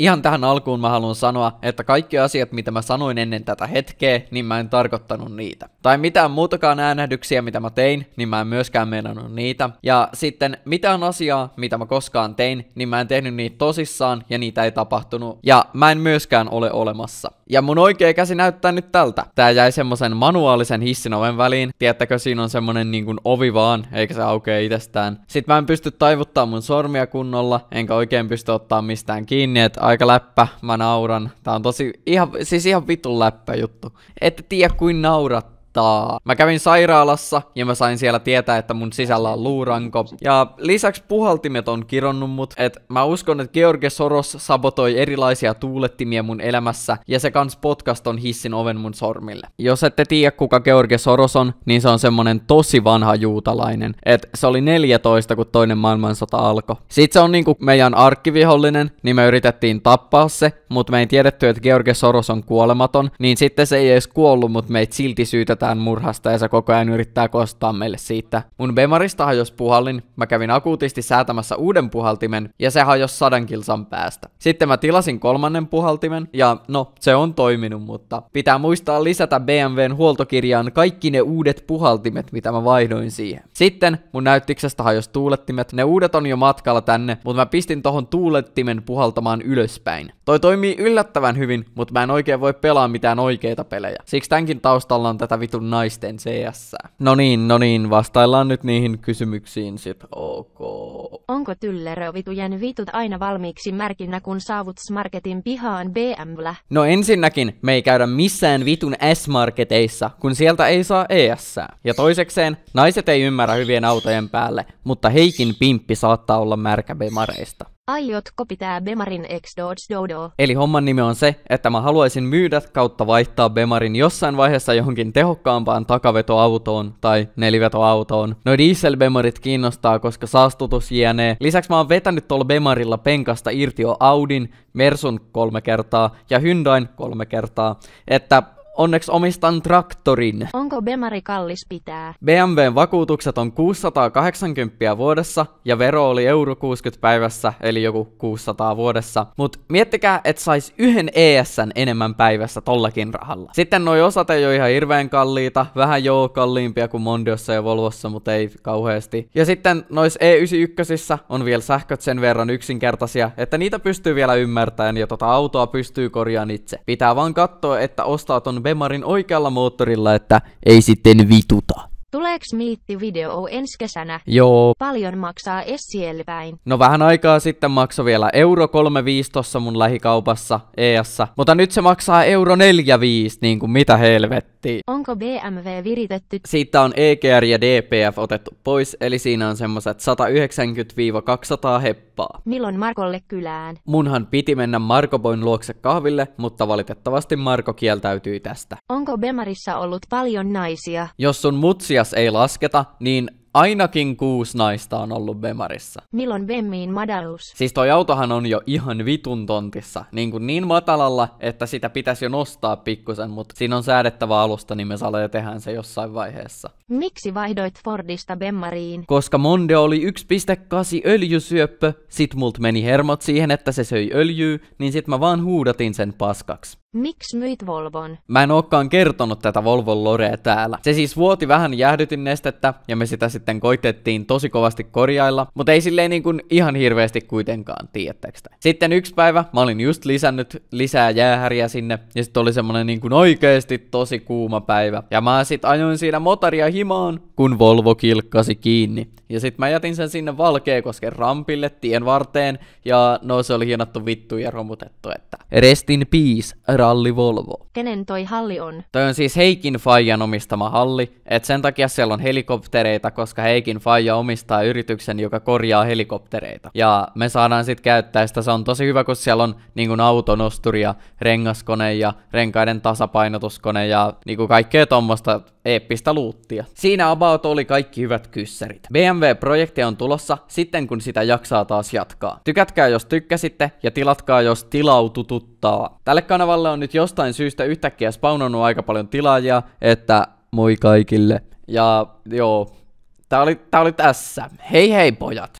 Ihan tähän alkuun mä haluan sanoa, että kaikki asiat, mitä mä sanoin ennen tätä hetkeä, niin mä en tarkoittanut niitä. Tai mitään muutakaan äänähdyksiä, mitä mä tein, niin mä en myöskään meinannut niitä. Ja sitten mitään asiaa, mitä mä koskaan tein, niin mä en tehnyt niitä tosissaan ja niitä ei tapahtunut. Ja mä en myöskään ole olemassa. Ja mun oikea käsi näyttää nyt tältä. Tää jäi semmosen manuaalisen hissin oven väliin. Tiedättekö, siinä on semmonen niin kuin ovi vaan, eikä se aukea itsestään. Sitten mä en pysty taivuttaa mun sormia kunnolla, enkä oikein pysty ottaa mistään kiinni, että aika läppä, mä nauran. Tää on tosi, ihan, siis ihan vitun läppä juttu. Ette tiedä kuin naurat haittaa. Mä kävin sairaalassa ja mä sain siellä tietää, että mun sisällä on luuranko. Ja lisäksi puhaltimet on kironnut mut, et mä uskon, että George Soros sabotoi erilaisia tuulettimia mun elämässä ja se kans podcast on hissin oven mun sormille. Jos ette tiedä kuka George Soros on, niin se on semmonen tosi vanha juutalainen. Et se oli 14, kun toinen maailmansota alkoi. Sitten se on niinku meidän arkkivihollinen, niin me yritettiin tappaa se, mutta me ei tiedetty, että George Soros on kuolematon, niin sitten se ei edes kuollut, mutta meitä silti syytetään syytetään murhasta ja se koko ajan yrittää kostaa meille siitä. Mun Bemarista hajos puhallin, mä kävin akuutisti säätämässä uuden puhaltimen ja se hajos sadan kilsan päästä. Sitten mä tilasin kolmannen puhaltimen ja no, se on toiminut, mutta pitää muistaa lisätä BMWn huoltokirjaan kaikki ne uudet puhaltimet, mitä mä vaihdoin siihen. Sitten mun näyttiksestä hajos tuulettimet, ne uudet on jo matkalla tänne, mutta mä pistin tohon tuulettimen puhaltamaan ylöspäin. Toi toimii yllättävän hyvin, mutta mä en oikein voi pelaa mitään oikeita pelejä. Siksi tämänkin taustalla on tätä vitun naisten CS. No niin, no niin, vastaillaan nyt niihin kysymyksiin sit, ok. Onko tyllerö vitujen vitut aina valmiiksi märkinä kun saavut Smarketin pihaan BMWllä? No ensinnäkin, me ei käydä missään vitun S-marketeissa, kun sieltä ei saa ES. Ja toisekseen, naiset ei ymmärrä hyvien autojen päälle, mutta Heikin pimppi saattaa olla märkä bemareista. Aiotko pitää Bemarin ex Dodge Dodo? Eli homman nimi on se, että mä haluaisin myydä kautta vaihtaa Bemarin jossain vaiheessa johonkin tehokkaampaan takavetoautoon tai nelivetoautoon. Noi diesel-Bemarit kiinnostaa, koska saastutus jänee. Lisäksi mä oon vetänyt tuolla Bemarilla penkasta irti jo Audin, Mersun kolme kertaa ja Hyundain kolme kertaa. Että Onneksi omistan traktorin. Onko Bemari kallis pitää? BMWn vakuutukset on 680 vuodessa ja vero oli euro 60 päivässä, eli joku 600 vuodessa. Mut miettikää, että sais yhden ESN enemmän päivässä tollakin rahalla. Sitten noi osat ei ole ihan hirveän kalliita, vähän joo kalliimpia kuin Mondiossa ja Volvossa, mutta ei kauheasti. Ja sitten nois E91 on vielä sähköt sen verran yksinkertaisia, että niitä pystyy vielä ymmärtämään ja tota autoa pystyy korjaamaan itse. Pitää vaan katsoa, että ostaa ton Bemarin oikealla moottorilla, että ei sitten vituta. Tuleeks miitti video ensi kesänä? Joo. Paljon maksaa SCL päin. No vähän aikaa sitten maksoi vielä euro 35 tossa mun lähikaupassa EAssa, mutta nyt se maksaa euro 45, niin kuin mitä helvetti. Onko BMW viritetty? Siitä on EGR ja DPF otettu pois, eli siinä on semmoset 190-200 heppaa. Milloin Markolle kylään? Munhan piti mennä Markoboin luokse kahville, mutta valitettavasti Marko kieltäytyi tästä. Onko Bemarissa ollut paljon naisia? Jos sun mutsias ei lasketa, niin ainakin kuusi naista on ollut Bemarissa. Milloin Bemmiin madalus? Siis toi autohan on jo ihan vitun tontissa. Niin, kuin niin matalalla, että sitä pitäisi jo nostaa pikkusen, mutta siinä on säädettävä alusta, niin me saa tehdään se jossain vaiheessa. Miksi vaihdoit Fordista Bemmariin? Koska Monde oli 1.8 öljysyöppö, sit mult meni hermot siihen, että se söi öljyä, niin sit mä vaan huudatin sen paskaksi. Miksi myit Volvon? Mä en ookaan kertonut tätä Volvon lorea täällä. Se siis vuoti vähän jäähdytin nestettä ja me sitä sitten koitettiin tosi kovasti korjailla, mutta ei silleen niin kuin ihan hirveästi kuitenkaan, tiedättekö Sitten yksi päivä mä olin just lisännyt lisää jäähäriä sinne ja sitten oli semmonen niin kuin oikeesti tosi kuuma päivä. Ja mä sit ajoin siinä motaria himaan, kun Volvo kilkkasi kiinni. Ja sit mä jätin sen sinne Valkeakosken rampille tien varteen ja no se oli hienottu vittu ja romutettu, että rest in peace, ralli Volvo. Kenen toi halli on? Toi on siis Heikin Fajan omistama halli, et sen takia siellä on helikoptereita, koska Heikin Faija omistaa yrityksen, joka korjaa helikoptereita. Ja me saadaan sit käyttää sitä, se on tosi hyvä, kun siellä on niin autonosturi ja rengaskone ja renkaiden tasapainotuskone ja niin kaikkea tommosta eeppistä luuttia. Siinä about oli kaikki hyvät kyssärit. BMW-projekti on tulossa sitten kun sitä jaksaa taas jatkaa. Tykätkää jos tykkäsitte ja tilatkaa jos tilautututtaa. Tälle kanavalle on nyt jostain syystä yhtäkkiä spawnannut aika paljon tilaajia, että moi kaikille. Ja joo, tää oli, tää oli tässä. Hei hei pojat!